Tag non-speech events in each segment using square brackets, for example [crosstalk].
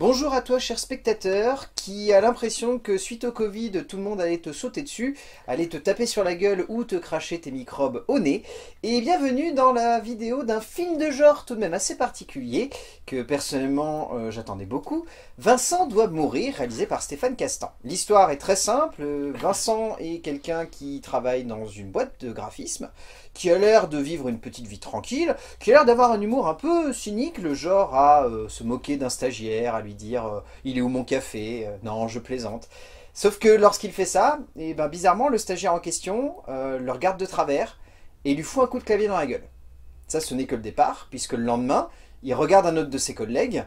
Bonjour à toi cher spectateur qui a l'impression que suite au Covid tout le monde allait te sauter dessus, allait te taper sur la gueule ou te cracher tes microbes au nez et bienvenue dans la vidéo d'un film de genre tout de même assez particulier que personnellement euh, j'attendais beaucoup. Vincent doit mourir réalisé par Stéphane Castan. L'histoire est très simple, Vincent est quelqu'un qui travaille dans une boîte de graphisme qui a l'air de vivre une petite vie tranquille, qui a l'air d'avoir un humour un peu cynique, le genre à euh, se moquer d'un stagiaire, à lui dire euh, il est où mon café euh, Non, je plaisante. Sauf que lorsqu'il fait ça, et eh ben, bizarrement, le stagiaire en question le regarde de travers et lui fout un coup de clavier dans la gueule. Ça, ce n'est que le départ, puisque le lendemain, il regarde un autre de ses collègues,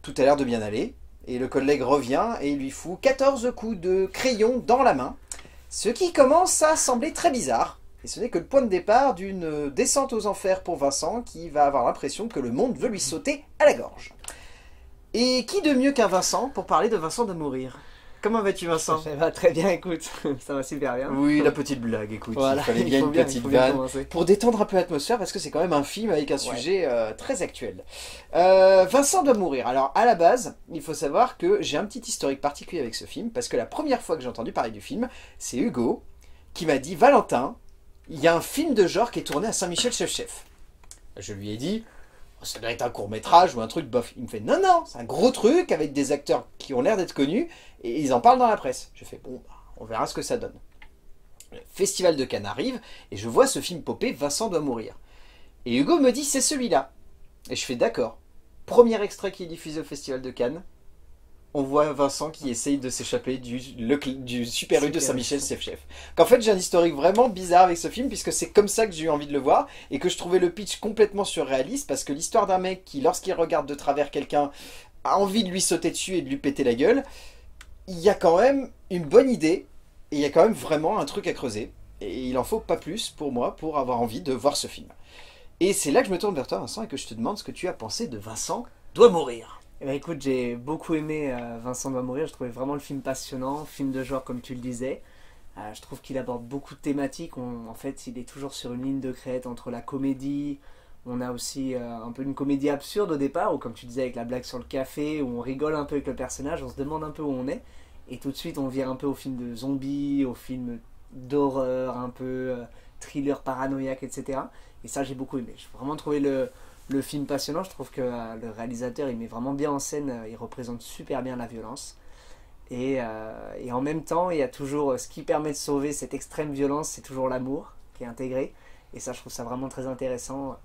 tout a l'air de bien aller, et le collègue revient et lui fout 14 coups de crayon dans la main, ce qui commence à sembler très bizarre. Et ce n'est que le point de départ d'une descente aux enfers pour Vincent qui va avoir l'impression que le monde veut lui sauter à la gorge. Et qui de mieux qu'un Vincent pour parler de Vincent de mourir? Comment vas-tu Vincent? Ça va très bien, écoute, [laughs] ça va super bien. Oui, la petite blague, écoute, il fallait bien une petite vanne pour détendre un peu l'atmosphère parce que c'est quand même un film avec un sujet euh, très actuel. Euh, Vincent doit mourir. Alors à la base, il faut savoir que j'ai un petit historique particulier avec ce film parce que la première fois que j'ai entendu parler du film, c'est Hugo qui m'a dit Valentin, il y a un film de genre qui est tourné à Saint-Michel-Chef-Chef. Je lui ai dit, oh, ça doit être un court métrage ou un truc bof. Il me fait, non, non, c'est un gros truc avec des acteurs qui ont l'air d'être connus et ils en parlent dans la presse. Je fais, bon, on verra ce que ça donne. Le Festival de Cannes arrive et je vois ce film popé, Vincent doit mourir. Et Hugo me dit, c'est celui-là. Et je fais, d'accord. Premier extrait qui est diffusé au Festival de Cannes, on voit Vincent qui essaye de s'échapper du, du Super U de Saint-Michel Chef Chef. Qu'en fait j'ai un historique vraiment bizarre avec ce film puisque c'est comme ça que j'ai eu envie de le voir et que je trouvais le pitch complètement surréaliste parce que l'histoire d'un mec qui lorsqu'il regarde de travers quelqu'un a envie de lui sauter dessus et de lui péter la gueule, il y a quand même une bonne idée et il y a quand même vraiment un truc à creuser et il en faut pas plus pour moi pour avoir envie de voir ce film. Et c'est là que je me tourne vers toi Vincent et que je te demande ce que tu as pensé de Vincent doit mourir. Eh ben, écoute, j'ai beaucoup aimé euh, Vincent doit mourir. Je trouvais vraiment le film passionnant, film de genre comme tu le disais. Euh, je trouve qu'il aborde beaucoup de thématiques. en fait, il est toujours sur une ligne de crête entre la comédie. On a aussi euh, un peu une comédie absurde au départ, ou comme tu disais avec la blague sur le café, où on rigole un peu avec le personnage, on se demande un peu où on est. Et tout de suite, on vient un peu au film de zombies, au film d'horreur, un peu thriller paranoïaque, etc. Et ça, j'ai beaucoup aimé. J'ai vraiment trouvé le, le film passionnant. Je trouve que euh, le réalisateur, il met vraiment bien en scène, euh, il représente super bien la violence. Et, euh, et, en même temps, il y a toujours ce qui permet de sauver cette extrême violence, c'est toujours l'amour qui est intégré. Et ça, je trouve ça vraiment très intéressant.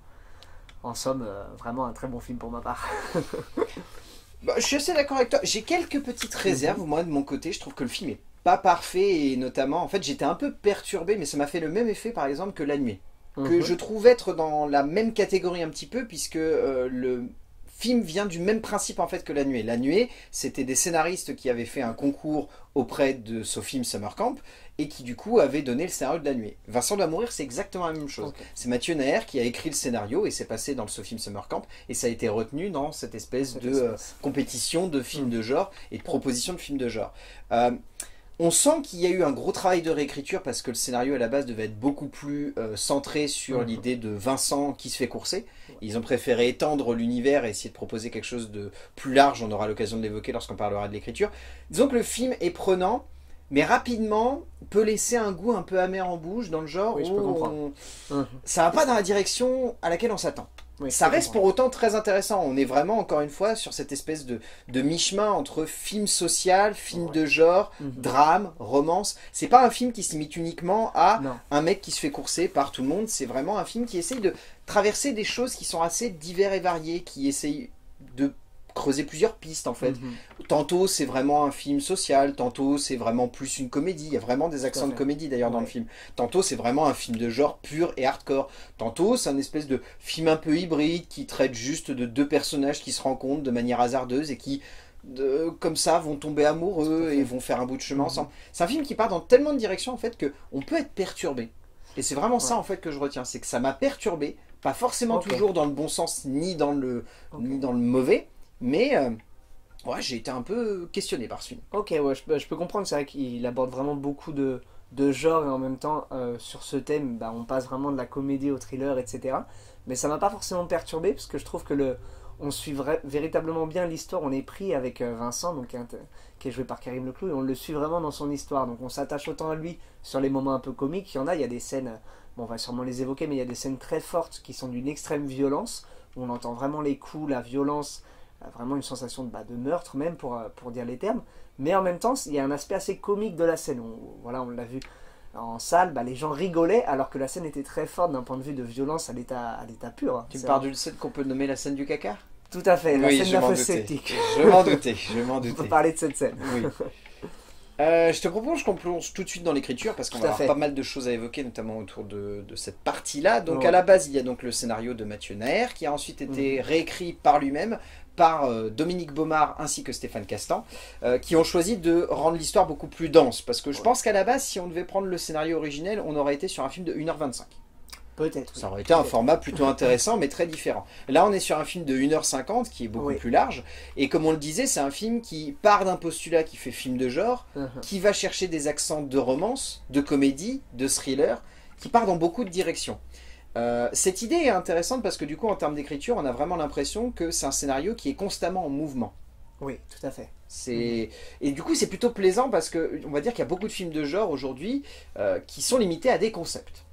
En somme, vraiment un très bon film pour ma part. [laughs] bah, je suis assez d'accord avec toi. J'ai quelques petites réserves, moi, de mon côté. Je trouve que le film est pas parfait et notamment, en fait, j'étais un peu perturbé, mais ça m'a fait le même effet, par exemple, que La Nuit que mhm. je trouve être dans la même catégorie un petit peu, puisque euh, le film vient du même principe en fait que La Nuée. La Nuée, c'était des scénaristes qui avaient fait un concours auprès de Sophie Summer Camp et qui du coup avaient donné le scénario de La Nuée. Vincent doit mourir, c'est exactement la même chose. C'est Mathieu Naher qui a écrit le scénario et c'est passé dans le Sophie Summer Camp et ça a été retenu dans cette espèce de euh, compétition de films de genre et de proposition de films de genre. Euh, on sent qu'il y a eu un gros travail de réécriture parce que le scénario à la base devait être beaucoup plus euh, centré sur mhm. l'idée de Vincent qui se fait courser. Ils ont préféré étendre l'univers et essayer de proposer quelque chose de plus large. On aura l'occasion de l'évoquer lorsqu'on parlera de l'écriture. Disons que le film est prenant, mais rapidement peut laisser un goût un peu amer en bouche dans le genre où ça mhm. ça va pas dans la direction à laquelle on s'attend ça reste pour autant très intéressant. On est vraiment, encore une fois, sur cette espèce de, de mi-chemin entre film social, film de genre, mhm. drame, romance. C'est pas un film qui se limite uniquement à un mec qui se fait courser par tout le monde. C'est vraiment un film qui essaye de traverser des choses qui sont assez divers et variées, qui essaye de creuser plusieurs pistes en fait. Mhm. Tantôt c'est vraiment un film social, tantôt c'est vraiment plus une comédie. Il y a vraiment des accents de comédie d'ailleurs dans le film. Tantôt c'est vraiment un film de genre pur et hardcore. Tantôt c'est un espèce de film un peu hybride qui traite juste de deux personnages qui se rencontrent de manière hasardeuse et qui de, comme ça vont tomber amoureux et vont faire un bout de chemin mhm. ensemble. C'est un film qui part dans tellement de directions en fait que on peut être perturbé. Et c'est vraiment ça en fait que je retiens, c'est que ça m'a perturbé, pas forcément toujours dans le bon sens ni dans le ni dans le mauvais, mais euh, ouais, j'ai été un peu questionné par ce film. Ok, ouais, je, peux comprendre. C'est vrai qu'il aborde vraiment beaucoup de, de genres et en même temps, euh, sur ce thème, bah, on passe vraiment de la comédie au thriller, etc. Mais ça m'a pas forcément perturbé parce que je trouve que le, on suit véritablement bien l'histoire. On est pris avec euh, Vincent, donc, qui est joué par Karim Leclou, et on le suit vraiment dans son histoire. Donc on s'attache autant à lui sur les moments un peu comiques. Il y en a, il y a des scènes, bon, on va sûrement les évoquer, mais il y a des scènes très fortes qui sont d'une extrême violence. Où on entend vraiment les coups, la violence, vraiment une sensation de, bah, de meurtre même, pour, euh, pour dire les termes. Mais en même temps, il y a un aspect assez comique de la scène. voilà, on l'a vu en salle, bah, les gens rigolaient alors que la scène était très forte d'un point de vue de violence à l'état pur. Hein. Tu me parles d'une scène qu'on peut nommer la scène du caca? Tout à fait, la scène de sceptique. Je m'en doutais, je m'en doutais. [laughs] On peut parler de cette scène. Oui. [laughs] Euh, je te propose qu'on plonge tout de suite dans l'écriture parce qu'on va avoir pas mal de choses à évoquer, notamment autour de, cette partie-là. Donc à la base, il y a donc le scénario de Mathieu Naer qui a ensuite été mhm. réécrit par lui-même par euh, Dominique Baumard ainsi que Stéphane Castan, euh, qui ont choisi de rendre l'histoire beaucoup plus dense. Parce que je pense qu'à la base, si on devait prendre le scénario originel, on aurait été sur un film de 1h25. Peut-être. Ça aurait été un format plutôt intéressant, mais très différent. Là, on est sur un film de 1h50 qui est beaucoup plus large. Et comme on le disait, c'est un film qui part d'un postulat qui fait film de genre, uh-huh. qui va chercher des accents de romance, de comédie, de thriller, qui part dans beaucoup de directions. Euh, cette idée est intéressante parce que du coup, en termes d'écriture, on a vraiment l'impression que c'est un scénario qui est constamment en mouvement. Oui, tout à fait. C'est et du coup c'est plutôt plaisant parce que on va dire qu'il y a beaucoup de films de genre aujourd'hui euh, qui sont limités à des concepts.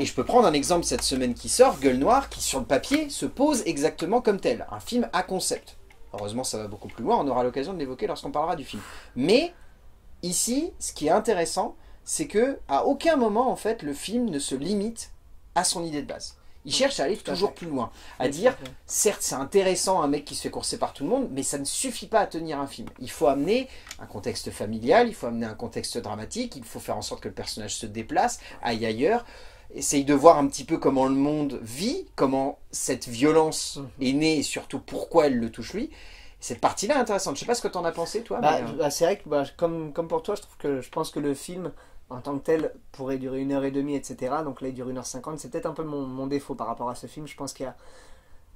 Et je peux prendre un exemple cette semaine qui sort, Gueule Noire, qui sur le papier se pose exactement comme tel. Un film à concept. Heureusement, ça va beaucoup plus loin, on aura l'occasion de l'évoquer lorsqu'on parlera du film. Mais, ici, ce qui est intéressant, c'est que à aucun moment, en fait, le film ne se limite à son idée de base. Il cherche à aller toujours plus loin. À dire, certes, c'est intéressant un mec qui se fait courser par tout le monde, mais ça ne suffit pas à tenir un film. Il faut amener un contexte familial, il faut amener un contexte dramatique, il faut faire en sorte que le personnage se déplace, aille ailleurs. Essaye de voir un petit peu comment le monde vit, comment cette violence mhm. est née et surtout pourquoi elle le touche lui. Cette partie-là est intéressante. Je sais pas ce que tu en as pensé, toi. Bah, euh, bah, c'est vrai que, bah, comme, comme pour toi, je trouve que je pense que le film en tant que tel pourrait durer une heure et demie, etc. Donc là, il dure une heure cinquante. C'est peut-être un peu mon, défaut par rapport à ce film. Je pense qu'il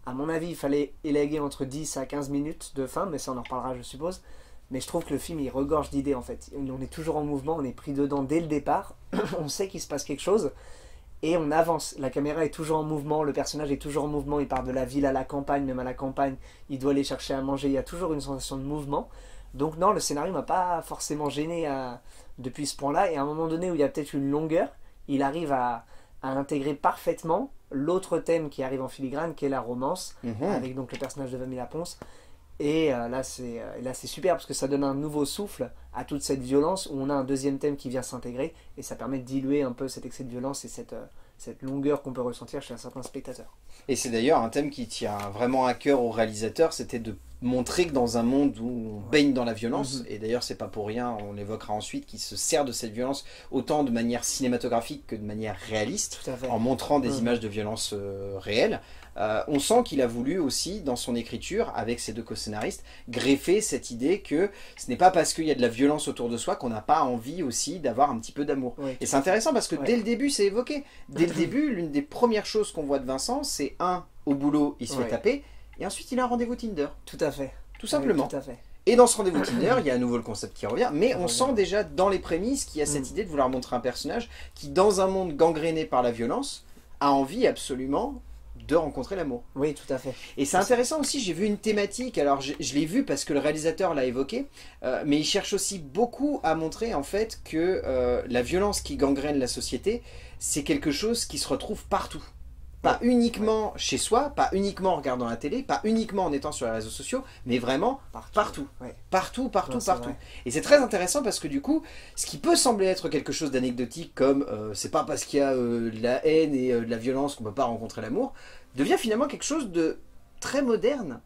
mon avis, il fallait élaguer entre 10 à 15 minutes de fin, mais ça, on en reparlera, je suppose. Mais je trouve que le film, il regorge d'idées, en fait. On est toujours en mouvement, on est pris dedans dès le départ. [clears throat] on sait qu'il se passe quelque chose. Et on avance. La caméra est toujours en mouvement, le personnage est toujours en mouvement. Il part de la ville à la campagne, même à la campagne, il doit aller chercher à manger. Il y a toujours une sensation de mouvement. Donc non, le scénario m'a pas forcément gêné à, depuis ce point-là. Et à un moment donné où il y a peut-être une longueur, il arrive à, intégrer parfaitement l'autre thème qui arrive en filigrane, qui est la romance, mhm. avec donc le personnage de Vamila Ponce. Et euh, là, c'est euh, là c'est super parce que ça donne un nouveau souffle à toute cette violence où on a un deuxième thème qui vient s'intégrer et ça permet de diluer un peu cet excès de violence et cette, euh, cette longueur qu'on peut ressentir chez un certain spectateur. Et c'est d'ailleurs un thème qui tient vraiment à cœur au réalisateur, c'était de montrer que dans un monde où on baigne dans la violence, mhm. et d'ailleurs c'est pas pour rien, on l'évoquera ensuite, qui se sert de cette violence autant de manière cinématographique que de manière réaliste, en montrant des mhm. images de violence euh, réelles. Euh, on sent qu'il a voulu aussi, dans son écriture, avec ses deux co-scénaristes, greffer cette idée que ce n'est pas parce qu'il y a de la violence autour de soi qu'on n'a pas envie aussi d'avoir un petit peu d'amour. Et c'est intéressant parce que dès le début, c'est évoqué. Dès le [clears throat] début, l'une des premières choses qu'on voit de Vincent, c'est un, au boulot, il se fait taper, et ensuite, il a un rendez-vous Tinder. Tout à fait. Tout simplement. tout à fait. Et dans ce rendez-vous Tinder, il y a à nouveau le concept qui revient, mais on sent déjà dans les prémices qu'il y a cette mm. idée de vouloir montrer un personnage qui, dans un monde gangréné par la violence, a envie absolument de rencontrer l'amour. Oui, tout à fait. Et c'est intéressant aussi, j'ai vu une thématique, alors je, l'ai vu parce que le réalisateur l'a évoqué, euh, mais il cherche aussi beaucoup à montrer en fait que euh, la violence qui gangrène la société, c'est quelque chose qui se retrouve partout. Pas uniquement chez soi, pas uniquement en regardant la télé, pas uniquement en étant sur les réseaux sociaux, mais vraiment partout. Partout, partout, partout. Et c'est très intéressant parce que du coup, ce qui peut sembler être quelque chose d'anecdotique, comme euh, c'est pas parce qu'il y a euh, de la haine et euh, de la violence qu'on peut pas rencontrer l'amour, devient finalement quelque chose de très moderne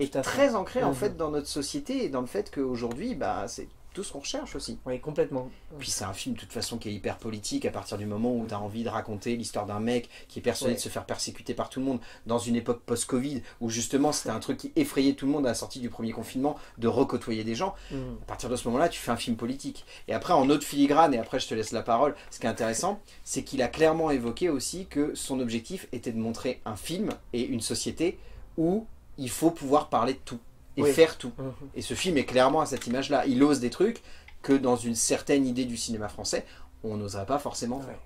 et très ancré en fait dans notre société et dans le fait qu'aujourd'hui, bah, c'est tout ce qu'on recherche aussi. Oui, complètement. Puis c'est un film de toute façon qui est hyper politique à partir du moment où tu as envie de raconter l'histoire d'un mec qui est persuadé de se faire persécuter par tout le monde dans une époque post-Covid où justement c'était un truc qui effrayait tout le monde à la sortie du premier confinement de recôtoyer des gens. Mm. À partir de ce moment-là, tu fais un film politique. Et après, en autre filigrane, et après je te laisse la parole, ce qui est intéressant, c'est qu'il a clairement évoqué aussi que son objectif était de montrer un film et une société où il faut pouvoir parler de tout et faire tout. Mhm. Et ce film est clairement à cette image-là. Il ose des trucs que dans une certaine idée du cinéma français, on n'oserait pas forcément faire.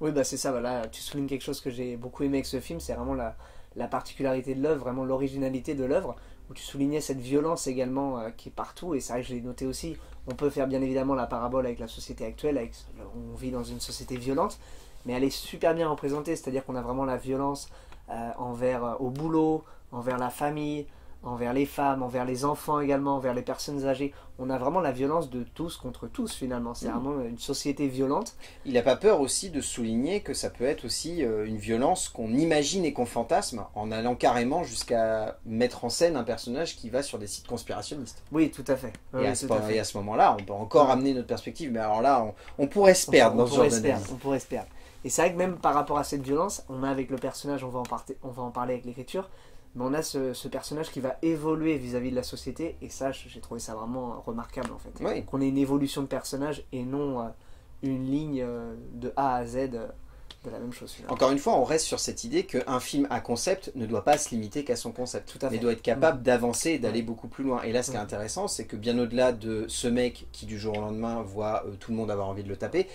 Oui, bah c'est ça, voilà. tu soulignes quelque chose que j'ai beaucoup aimé avec ce film, c'est vraiment la, la particularité de l'œuvre, vraiment l'originalité de l'œuvre, où tu soulignais cette violence également euh, qui est partout, et c'est vrai que je l'ai noté aussi, on peut faire bien évidemment la parabole avec la société actuelle, avec, on vit dans une société violente, mais elle est super bien représentée, c'est-à-dire qu'on a vraiment la violence euh, envers euh, au boulot, envers la famille, envers les femmes, envers les enfants également, envers les personnes âgées. On a vraiment la violence de tous contre tous finalement. C'est Mm. vraiment une société violente. Il n'a pas peur aussi de souligner que ça peut être aussi euh, une violence qu'on imagine et qu'on fantasme en allant carrément jusqu'à mettre en scène un personnage qui va sur des sites conspirationnistes. Oui, tout à fait. Oui, et, à ce, tout à po- fait. et à ce moment-là, on peut encore Ouais. amener notre perspective, mais alors là, on, on pourrait se perdre on, dans ce pourrait genre se perdre, on pourrait se perdre. Et c'est vrai que même par rapport à cette violence, on a avec le personnage, on va en, on va en parler avec l'écriture, mais on a ce, ce personnage qui va évoluer vis-à-vis de la société, et ça, j'ai trouvé ça vraiment remarquable en fait. Oui. Qu'on ait une évolution de personnage et non euh, une ligne euh, de A à Z euh, de la même chose. finalement. Encore une fois, on reste sur cette idée qu'un film à concept ne doit pas se limiter qu'à son concept, Tout à mais fait. doit être capable d'avancer et d'aller Ouais. beaucoup plus loin. Et là, ce qui est Mhm. intéressant, c'est que bien au-delà de ce mec qui du jour au lendemain voit euh, tout le monde avoir envie de le taper,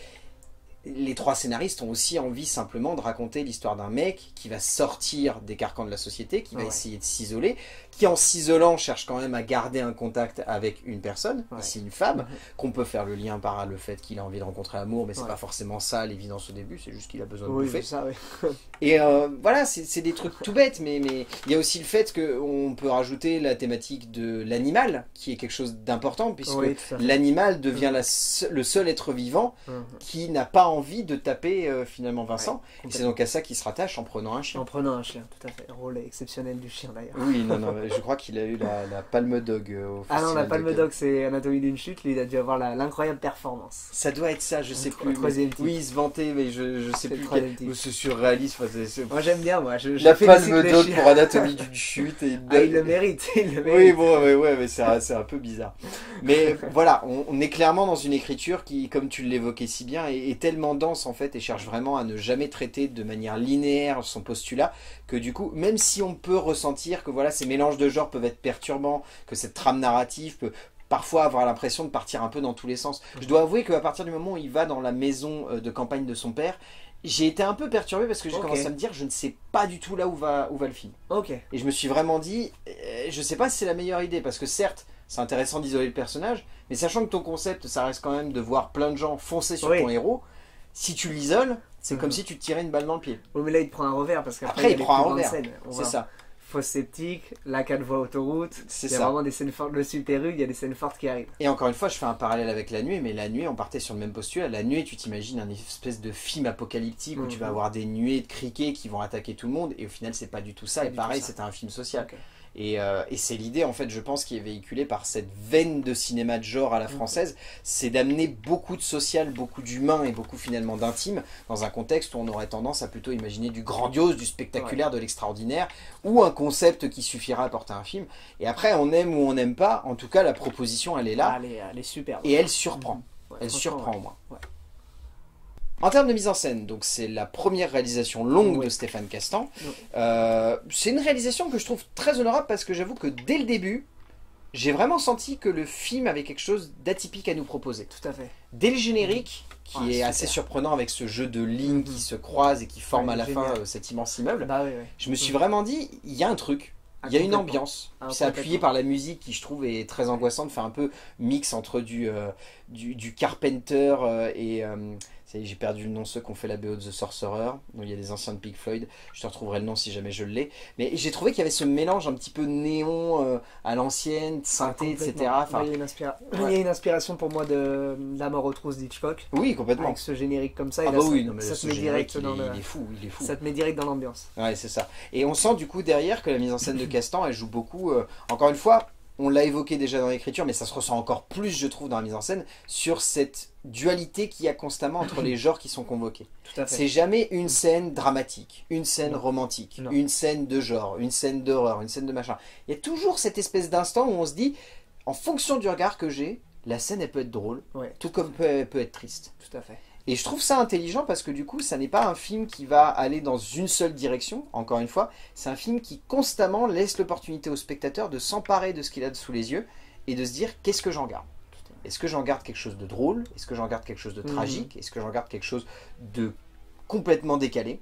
les trois scénaristes ont aussi envie simplement de raconter l'histoire d'un mec qui va sortir des carcans de la société, qui va Ouais. essayer de s'isoler, qui en s'isolant cherche quand même à garder un contact avec une personne, Ouais. ici une femme, qu'on peut faire le lien par le fait qu'il a envie de rencontrer l'amour, mais c'est pas forcément ça l'évidence au début, c'est juste qu'il a besoin de Oui, bouffer. ça. [laughs] Et euh, voilà, c'est des trucs tout bêtes, mais mais il y a aussi le fait qu'on peut rajouter la thématique de l'animal, qui est quelque chose d'important, puisque l'animal devient la se- le seul être vivant Mhm. qui n'a pas envie de taper euh, finalement Vincent. Et c'est donc à ça qu'il se rattache en prenant un chien. En prenant un chien, tout à fait. Rôle exceptionnel du chien d'ailleurs. Oui, non, non, [laughs] je crois qu'il a eu la, la Palme Dog euh, au Ah non, la Palme. Dog, c'est Anatomie d'une chute. Lui, il a dû avoir l'incroyable performance. Ça doit être ça, je sais plus. troisième. Oui, il se vantait, mais je, je sais plus. troisième quel-. C'est surréaliste. enfin, c'est- c'est- Moi, j'aime bien, moi. Je, je La Palme Dog pour Anatomie d'une chute. Et [laughs] Ah, il le mérite, il le Oui, bon, ouais, ouais, mais c'est un, c'est un peu bizarre. Mais voilà, on, on est clairement dans une écriture qui, comme tu l'évoquais si bien, est, est tellement dense en fait et cherche vraiment à ne jamais traiter de manière linéaire son postulat que du coup, même si on peut ressentir que voilà, ces mélanges de genres peuvent être perturbants, que cette trame narrative peut parfois avoir l'impression de partir un peu dans tous les sens. Je dois avouer qu'à partir du moment où il va dans la maison euh, de campagne de son père, j'ai été un peu perturbé parce que j'ai Ok. commencé à me dire je ne sais pas du tout là où va, où va le film. Ok. Et je me suis vraiment dit, euh, je sais pas si c'est la meilleure idée, parce que certes, c'est intéressant d'isoler le personnage, mais sachant que ton concept, ça reste quand même de voir plein de gens foncer sur Oui. ton héros, si tu l'isoles, c'est comme si tu te tirais une balle dans le pied. Oui, mais là, il te prend un revers parce qu'après, Après, il il prend un revers. C'est ça, Fausse sceptique, la 4 voies autoroute. c'est Il y a ça. vraiment des scènes fortes. Le super il y a des scènes fortes qui arrivent. Et encore une fois, je fais un parallèle avec La Nuit, mais La Nuit, on partait sur le même postulat. La Nuit, tu t'imagines un espèce de film apocalyptique où tu vas Mhm. avoir des nuées de criquets qui vont attaquer tout le monde, et au final, c'est pas du tout ça. Et pareil, c'était un film social. Et, euh, et c'est l'idée, en fait, je pense, qui est véhiculée par cette veine de cinéma de genre à la Mhm. française, c'est d'amener beaucoup de social, beaucoup d'humain et beaucoup finalement d'intime dans un contexte où on aurait tendance à plutôt imaginer du grandiose, du spectaculaire, de l'extraordinaire, ou un concept qui suffira à porter un film. Et après, on aime ou on n'aime pas, en tout cas, la proposition, elle est là, Ah, elle, est, elle est superbe. et elle surprend. Ouais, Elle surprend ouais. au moins. En termes de mise en scène, donc c'est la première réalisation longue Oui. de Stéphane Castan. Oui. Euh, c'est une réalisation que je trouve très honorable parce que j'avoue que dès le début, j'ai vraiment senti que le film avait quelque chose d'atypique à nous proposer. Tout à fait. Dès le générique, qui Ah, est super. assez surprenant avec ce jeu de lignes qui se croisent et qui forment Ouais, à la génial. fin euh, cet immense immeuble, Bah oui, je me suis Mhm. vraiment dit, il y a un truc. Il y a une ambiance. Ah, c'est appuyé par la musique qui, je trouve, est très angoissante. Fait un peu mix entre du, euh, du, du Carpenter et. J'ai perdu le nom, ceux qui ont fait la BO de The Sorcerer. Donc il y a des anciens de Pink Floyd. Je te retrouverai le nom si jamais je l'ai. Mais j'ai trouvé qu'il y avait ce mélange un petit peu néon euh, à l'ancienne, synthé, etc. Enfin, il, y a une inspira- Ouais. il y a une inspiration pour moi de La mort aux trousses d'Hitchcock. oui, complètement. Avec ce générique comme ça. et Ah là, bah ça, oui, non, mais ça te met direct il, dans est, le- il est fou, il est fou. Ça te met direct dans l'ambiance. Ouais, c'est ça. Et on sent du coup derrière que la mise en scène de Castan, elle joue beaucoup. euh, encore une fois, on l'a évoqué déjà dans l'écriture, mais ça se ressent encore plus, je trouve, dans la mise en scène, sur cette dualité qu'il y a constamment entre les [clears throat] genres qui sont convoqués. C'est jamais une scène dramatique, une scène Non. romantique, Non. une scène de genre, une scène d'horreur, une scène de machin. Il y a toujours cette espèce d'instant où on se dit, en fonction du regard que j'ai, la scène elle peut être drôle, Ouais, tout comme peut, elle peut être triste. tout à fait. Et je trouve ça intelligent parce que du coup, ça n'est pas un film qui va aller dans une seule direction, encore une fois, c'est un film qui constamment laisse l'opportunité au spectateur de s'emparer de ce qu'il a sous les yeux et de se dire qu'est-ce que j'en garde? Est-ce que j'en garde quelque chose de drôle? Est-ce que j'en garde quelque chose de Mhm. tragique? Est-ce que j'en garde quelque chose de complètement décalé?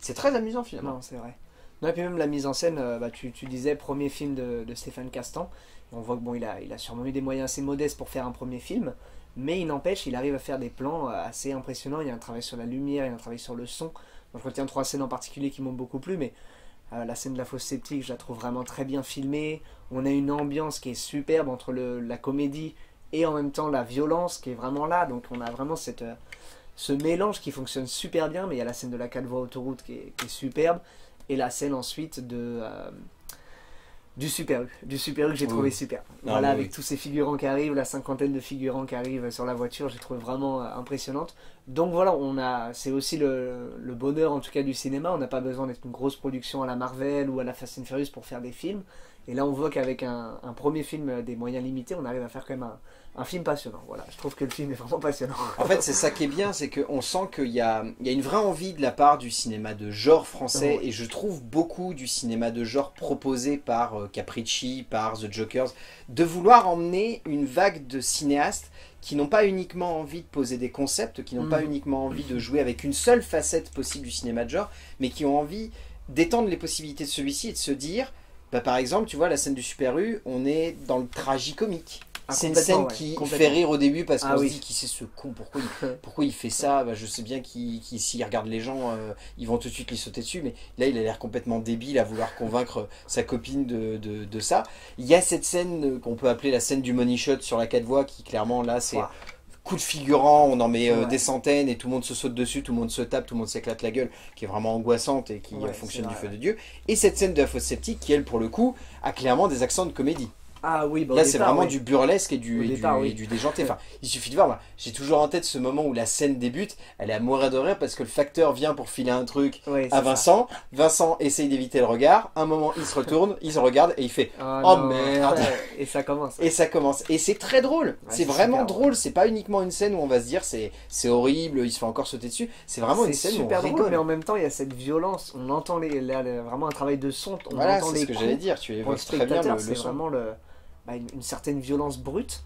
C'est très amusant finalement. Non, c'est vrai. Non, et puis même la mise en scène, euh, bah, tu, tu disais premier film de, de Stéphane Castan. On voit que bon, il a, il a sûrement eu des moyens assez modestes pour faire un premier film, mais il n'empêche, il arrive à faire des plans euh, assez impressionnants. Il y a un travail sur la lumière, il y a un travail sur le son. Donc, je retiens trois scènes en particulier qui m'ont beaucoup plu, mais euh, la scène de la fosse septique, je la trouve vraiment très bien filmée. On a une ambiance qui est superbe entre la comédie et en même temps la violence qui est vraiment là. Donc on a vraiment euh, ce mélange qui fonctionne super bien. Mais il y a la scène de la 4 voies autoroute qui est, superbe. Et la scène ensuite de, du Super U. Du Super U que j'ai Oui. trouvé super. Non, voilà, avec oui. tous ces figurants qui arrivent, la cinquantaine de figurants qui arrivent sur la voiture, j'ai trouvé vraiment euh, impressionnante. Donc voilà, on a, c'est aussi le, le bonheur en tout cas du cinéma. On n'a pas besoin d'être une grosse production à la Marvel ou à la Fast and Furious pour faire des films. Et là, on voit qu'avec un, un premier film euh, des moyens limités, on arrive à faire quand même un, un film passionnant. Voilà, je trouve que le film est vraiment passionnant. En fait, c'est ça qui est bien, c'est qu'on sent qu'il y a, il y a une vraie envie de la part du cinéma de genre français, Ouais. et je trouve beaucoup du cinéma de genre proposé par euh, Capricci, par The Jokers, de vouloir emmener une vague de cinéastes qui n'ont pas uniquement envie de poser des concepts, qui n'ont pas Mhm. uniquement envie de jouer avec une seule facette possible du cinéma de genre, mais qui ont envie d'étendre les possibilités de celui-ci et de se dire, bah, par exemple, tu vois, la scène du Super U, on est dans le tragicomique. Ah, c'est une scène qui fait rire au début parce qu'on Ah se oui. dit qui c'est ce con, pourquoi il, [laughs] pourquoi il fait ça? Bah, Je sais bien qu'il qu'il- s'il regarde les gens, euh, ils vont tout de suite lui sauter dessus, mais là il a l'air complètement débile à vouloir convaincre sa copine de, de, de ça. Il y a cette scène euh, qu'on peut appeler la scène du money shot sur la 4 voies qui clairement là c'est coup de figurant, on en met euh, Ouais. des centaines et tout le monde se saute dessus, tout le monde se tape, tout le monde s'éclate la gueule, qui est vraiment angoissante et qui Ouais, fonctionne du feu de Dieu. Et cette scène de la fosse sceptique qui elle pour le coup a clairement des accents de comédie. Ah oui, bah, Là, c'est vraiment oui. du burlesque et du, Au et du- départ, oui. et du déjanté. [laughs] Enfin, il suffit de voir. J'ai toujours en tête ce moment où la scène débute. Elle est à mourir de rire parce que le facteur vient pour filer un truc à ça. Vincent. Vincent essaye d'éviter le regard. Un moment, il se retourne, il se regarde et il fait. Ah, Oh, non. merde. Et ça commence. Et ça commence. Et c'est très drôle. c'est c'est vraiment super drôle. C'est pas uniquement une scène où on va se dire c'est horrible, il se fait encore sauter dessus. C'est vraiment une scène où on super drôle, rigole. mais en même temps, il y a cette violence. On entend les, là, vraiment un travail de son. On Voilà, entend les ce que j'allais dire. Tu évoques très bien le, c'est le son. vraiment le, bah, une, une certaine violence brute,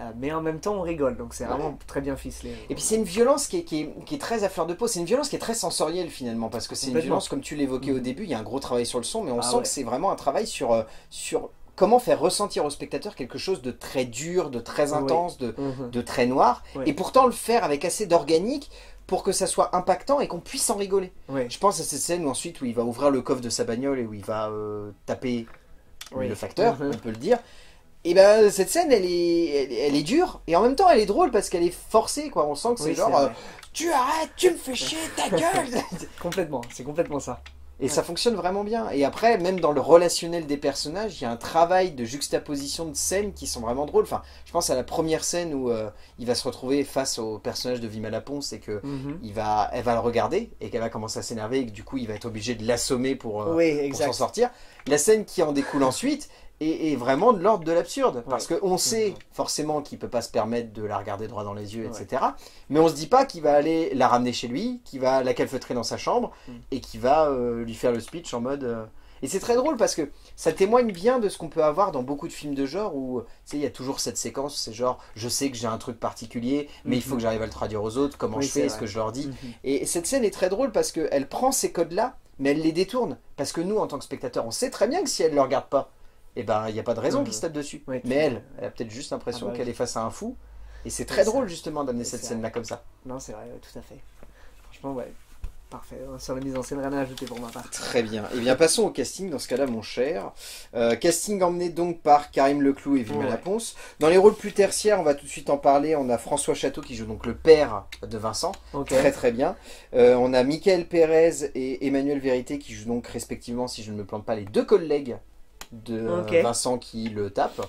euh, mais en même temps, on rigole. Donc c'est vraiment très bien ficelé. Et puis c'est une violence qui est, qui, est, qui est très à fleur de peau, c'est une violence qui est très sensorielle finalement, parce que c'est une violence, comme tu l'évoquais au Mhm. début, il y a un gros travail sur le son, mais on Ah sent ouais. que c'est vraiment un travail sur, euh, sur comment faire ressentir au spectateur quelque chose de très dur, de très Oui. intense, de, Mhm. de très noir, et pourtant le faire avec assez d'organique pour que ça soit impactant et qu'on puisse en rigoler. Je pense à cette scène où ensuite où il va ouvrir le coffre de sa bagnole et où il va euh, taper le facteur, Mhm. on peut le dire. Et ben cette scène elle est, elle, elle est dure et en même temps elle est drôle parce qu'elle est forcée quoi. On sent que c'est Oui, genre euh, tu arrêtes, tu me fais chier ta [laughs] gueule. Complètement, c'est complètement ça. et ça fonctionne vraiment bien. Et après même dans le relationnel des personnages, il y a un travail de juxtaposition de scènes qui sont vraiment drôles. Enfin, je pense à la première scène où euh, il va se retrouver face au personnage de Vima Laponce et que Mhm. il va, elle va le regarder et qu'elle va commencer à s'énerver et que du coup il va être obligé de l'assommer pour, euh, oui, pour s'en sortir. La scène qui en découle ensuite est, est vraiment de l'ordre de l'absurde. Parce qu'on sait forcément qu'il peut pas se permettre de la regarder droit dans les yeux, Ouais. etc. Mais on se dit pas qu'il va aller la ramener chez lui, qu'il va la calfeutrer dans sa chambre Mhm. et qu'il va euh, lui faire le speech en mode. euh, Et c'est très drôle parce que ça témoigne bien de ce qu'on peut avoir dans beaucoup de films de genre où tu sais, il y a toujours cette séquence, c'est genre je sais que j'ai un truc particulier, mais il faut Mhm. que j'arrive à le traduire aux autres, comment Oui, je fais, est-ce vrai. que je leur dis Mhm. et cette scène est très drôle parce qu'elle prend ces codes-là, mais elle les détourne. Parce que nous, en tant que spectateurs, on sait très bien que si elle ne le regarde pas, eh ben, il n'y a pas de raison qu'il se tape dessus. Ouais, mais elle, elle a peut-être juste l'impression Ah bah qu'elle oui. est face à un fou. Et c'est très drôle, justement, d'amener cette scène-là comme ça. Non, c'est vrai, tout à fait. Franchement, ouais, parfait. Sur la mise en scène, rien à ajouter pour ma part. Très bien. Eh bien, passons au casting, dans ce cas-là, mon cher. Euh, casting emmené donc par Karim Leclou et Vima Ouais. Laponce. Dans les rôles plus tertiaires, on va tout de suite en parler. On a François Château qui joue donc le père de Vincent. Très très bien. Euh, on a Michael Pérez et Emmanuel Vérité qui jouent donc respectivement, si je ne me plante pas, les deux collègues de euh. Vincent qui le tape,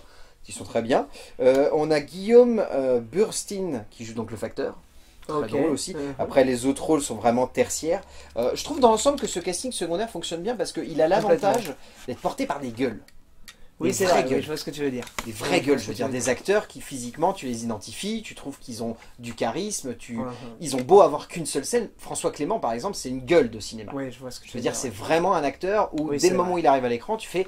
qui sont très bien. Euh, on a Guillaume euh, Burstein qui joue donc le facteur. Très Ok. drôle aussi. Mhm. Après, les autres rôles sont vraiment tertiaires. Euh, je trouve dans l'ensemble que ce casting secondaire fonctionne bien parce qu'il a l'avantage d'être porté par des gueules. Oui, c'est vrai, oui, je vois ce que tu veux dire. Des vraies gueules, je veux dire, des acteurs qui physiquement tu les identifies, tu trouves qu'ils ont du charisme, tu... Ils ont beau avoir qu'une seule scène. François Clément, par exemple, c'est une gueule de cinéma. Oui, je vois ce que tu Je veux veux dire, dire. c'est vraiment un acteur où Oui, dès le moment vrai. où il arrive à l'écran, tu fais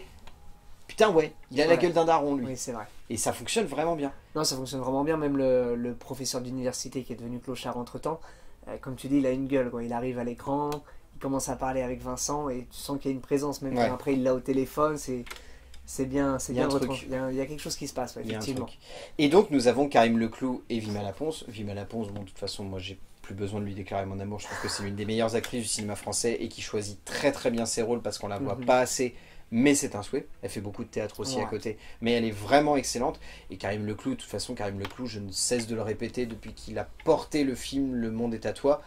putain ouais, il a la gueule d'un daron lui. Oui, c'est vrai. Et ça fonctionne vraiment bien. Non, ça fonctionne vraiment bien. Même le, le professeur d'université qui est devenu clochard entre temps, comme tu dis, il a une gueule. Quoi. Il arrive à l'écran, il commence à parler avec Vincent et tu sens qu'il y a une présence, même Ouais. après il l'a au téléphone, c'est c'est bien, c'est bien Il y, a, il y a quelque chose qui se passe, ouais, effectivement. Et donc nous avons Karim Leclou et Vima Laponce. Vima Laponce, bon de toute façon moi j'ai plus besoin de lui déclarer mon amour. Je trouve que c'est l'une des meilleures actrices du cinéma français et qui choisit très très bien ses rôles parce qu'on la voit Mhm. pas assez. Mais c'est un souhait. Elle fait beaucoup de théâtre aussi à côté. Mais elle est vraiment excellente. Et Karim Leclou, de toute façon, Karim Leclou, je ne cesse de le répéter depuis qu'il a porté le film Le Monde est à toi.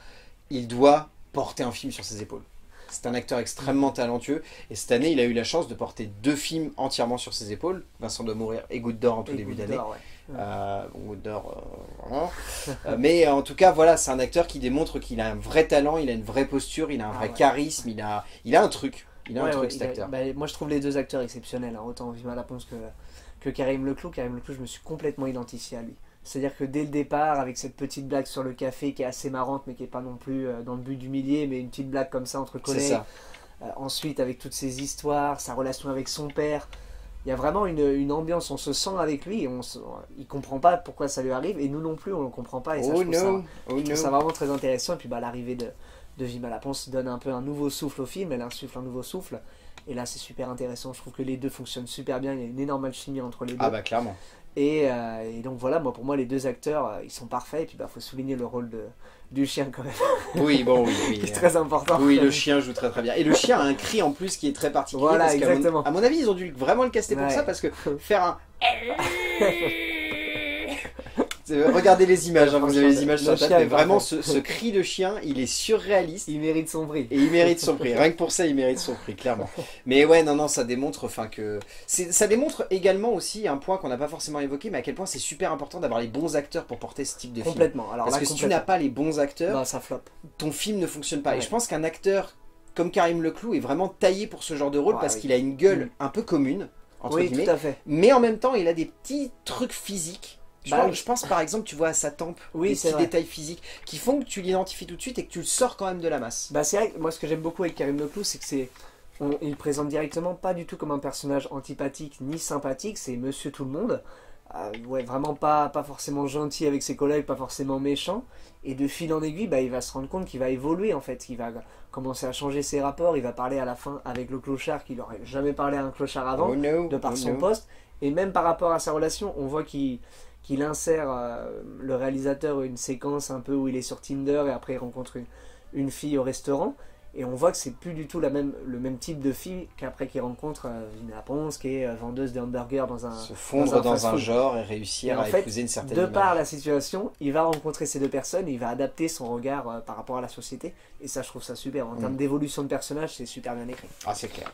Il doit porter un film sur ses épaules. C'est un acteur extrêmement talentueux. Et cette année, il a eu la chance de porter deux films entièrement sur ses épaules. Vincent doit mourir et Goutte d'or en tout Et début d'année. ouais. Euh, bon, [laughs] mais en tout cas, voilà, c'est un acteur qui démontre qu'il a un vrai talent, il a une vraie posture, il a un Ah vrai ouais. charisme, il a, il a un truc. Il a un Ouais, truc, ouais, cet a- acteur. bah, moi, je trouve les deux acteurs exceptionnels, hein, autant Vima Laponce que, que Karim Leclou. Karim Leclou, je me suis complètement identifié à lui. C'est-à-dire que dès le départ, avec cette petite blague sur le café qui est assez marrante, mais qui est pas non plus euh, dans le but d'humilier, mais une petite blague comme ça entre collègues. Euh, ensuite, avec toutes ses histoires, sa relation avec son père, il y a vraiment une, une ambiance, on se sent avec lui, on se, il comprend pas pourquoi ça lui arrive, et nous non plus, on ne comprend pas, et ça, Oh je trouve ça- no, oh je trouve no. ça vraiment très intéressant. Et puis bah, l'arrivée de, de Vima Laponce donne un peu un nouveau souffle au film. Elle insuffle un nouveau souffle. Et là, c'est super intéressant. Je trouve que les deux fonctionnent super bien. Il y a une énorme alchimie entre les deux. Ah bah clairement. et, euh, et donc voilà, moi, pour moi, les deux acteurs, euh, ils sont parfaits. Et puis, bah, faut souligner le rôle de, du chien quand même, [laughs] Oui, bon, oui, oui. [laughs] qui est très important. Oui, le chien joue très très bien. Et le chien a un cri en plus qui est très particulier. Voilà, parce qu'à mon- exactement. À mon, avis, ils ont dû vraiment le caster pour ça parce que [laughs] faire un. Regardez les images, hein, vous avez les images sur chien mais vraiment ce, ce cri de chien, il est surréaliste. Il mérite son prix. Et il mérite son prix. [laughs] Rien que pour ça, il mérite son prix, clairement. Mais ouais, non, non, ça démontre, enfin que, ça démontre également aussi un point qu'on n'a pas forcément évoqué, mais à quel point c'est super important d'avoir les bons acteurs pour porter ce type de film. Complètement. Alors Parce là, que si tu complètement. n'as pas les bons acteurs, Bah, ça floppe. ton film ne fonctionne pas. Et je pense qu'un acteur comme Karim Leclou est vraiment taillé pour ce genre de rôle parce oui. qu'il a une gueule Mm. un peu commune, entre Oui, guillemets, tout à fait. mais en même temps, il a des petits trucs physiques. Je, Bah oui. je pense, par exemple, tu vois à sa tempe, Oui, des petits vrai. détails physiques qui font que tu l'identifies tout de suite et que tu le sors quand même de la masse. Bah c'est vrai, que moi ce que j'aime beaucoup avec Karim Leclou, c'est que c'est il présente directement pas du tout comme un personnage antipathique ni sympathique, c'est Monsieur Tout le Monde. Euh, ouais, vraiment pas, pas forcément gentil avec ses collègues, pas forcément méchant. Et de fil en aiguille, bah, il va se rendre compte qu'il va évoluer en fait, qu'il va commencer à changer ses rapports, il va parler à la fin avec le clochard qu'il n'aurait jamais parlé à un clochard avant Oh no, de par oh son no. poste. Et même par rapport à sa relation, on voit qu'il qu'il insère, euh, le réalisateur, une séquence un peu où il est sur Tinder et après il rencontre une, une fille au restaurant. Et on voit que c'est plus du tout la même, le même type de fille qu'après qu'il rencontre euh, Vina Ponce, qui est euh, vendeuse de hamburgers dans un... Se fondre dans un dans un, fast-food. genre et réussir Et à fait, épouser une certaine De image. par la situation, il va rencontrer ces deux personnes, et il va adapter son regard euh, par rapport à la société. Et ça, je trouve ça super. En Mm. termes d'évolution de personnage, c'est super bien écrit. Ah, c'est clair.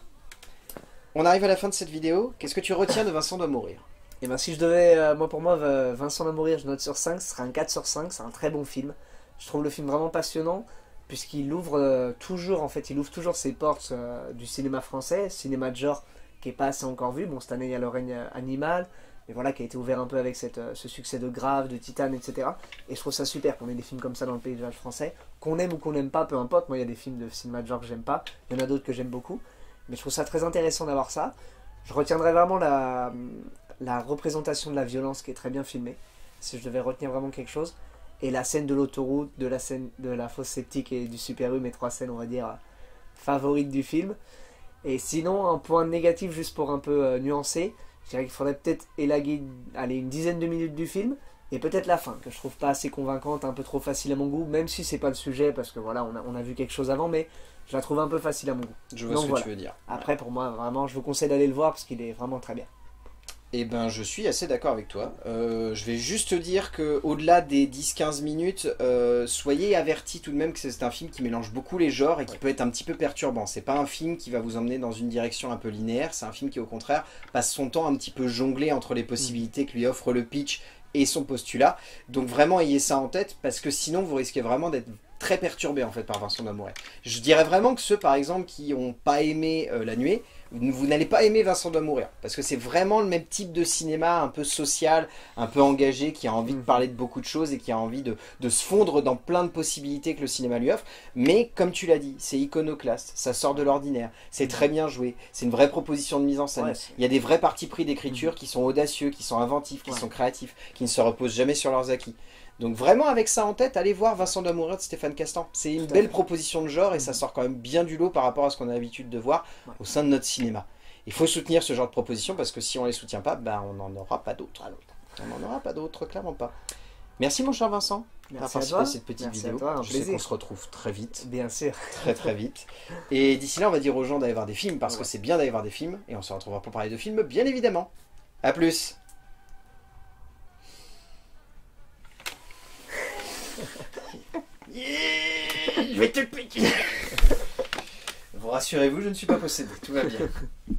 On arrive à la fin de cette vidéo. Qu'est-ce que tu retiens de Vincent doit mourir? Et ben si je devais, euh, moi pour moi, euh, Vincent va mourir, je note sur 5, ce serait un 4 sur 5, c'est un très bon film. Je trouve le film vraiment passionnant, puisqu'il ouvre euh, toujours, en fait, il ouvre toujours ses portes du cinéma français, cinéma de genre qui est pas assez encore vu. Bon, cette année, il y a le règne animal, mais voilà, qui a été ouvert un peu avec ce succès de Grave, de Titane, etc. Et je trouve ça super qu'on ait des films comme ça dans le paysage français, qu'on aime ou qu'on n'aime pas, peu importe. Moi, il y a des films de cinéma de genre que j'aime pas, il y en a d'autres que j'aime beaucoup, mais je trouve ça très intéressant d'avoir ça. Je retiendrai vraiment la, la représentation de la violence qui est très bien filmée, si je devais retenir vraiment quelque chose. Et la scène de l'autoroute, de la scène de la fosse septique et du Super U, mes trois scènes, on va dire, euh, favorites du film. Et sinon, un point négatif, juste pour un peu euh, nuancer, je dirais qu'il faudrait peut-être élaguer allez, une dizaine de minutes du film, et peut-être la fin, que je trouve pas assez convaincante, un peu trop facile à mon goût, même si c'est pas le sujet, parce que voilà, on a, on a vu quelque chose avant, mais je la trouve un peu facile à mon goût. Je vois Donc ce que tu veux dire. Après, pour moi, vraiment, je vous conseille d'aller le voir, parce qu'il est vraiment très bien. Eh ben, je suis assez d'accord avec toi. Euh, je vais juste dire que au-delà des 10-15 minutes, euh, soyez avertis tout de même que c'est un film qui mélange beaucoup les genres et qui peut être un petit peu perturbant. C'est pas un film qui va vous emmener dans une direction un peu linéaire. C'est un film qui, au contraire, passe son temps un petit peu jonglé entre les possibilités que lui offre le pitch et son postulat. Donc vraiment, ayez ça en tête parce que sinon, vous risquez vraiment d'être très perturbé en fait par Vincent Damouret. Je dirais vraiment que ceux, par exemple, qui n'ont pas aimé euh, La Nuée, vous n'allez pas aimer Vincent doit mourir parce que c'est vraiment le même type de cinéma un peu social, un peu engagé, qui a envie de Mhm. parler de beaucoup de choses et qui a envie de, de se fondre dans plein de possibilités que le cinéma lui offre. Mais comme tu l'as dit, c'est iconoclaste, ça sort de l'ordinaire, c'est très bien joué, c'est une vraie proposition de mise en scène. Ouais, Il y a des vrais partis pris d'écriture qui sont audacieux, qui sont inventifs, qui Ouais. sont créatifs, qui ne se reposent jamais sur leurs acquis. Donc vraiment avec ça en tête, allez voir Vincent d'amoureux de Stéphane Castan. C'est une belle proposition de genre et ça Mhm. sort quand même bien du lot par rapport à ce qu'on a l'habitude de voir Ouais. au sein de notre cinéma. Il faut soutenir ce genre de proposition parce que si on les soutient pas, ben on n'en aura pas d'autres. On n'en aura pas d'autres, clairement pas. Merci mon cher Vincent d'avoir participé à cette petite Merci vidéo. toi, Je sais qu'on se retrouve très vite, Bien sûr. très très vite. Et d'ici là, on va dire aux gens d'aller voir des films parce que c'est bien d'aller voir des films et on se retrouvera pour parler de films, bien évidemment. A plus Yeah Je vais te le piquer Vous rassurez-vous, je ne suis pas possédé, tout va bien. [laughs]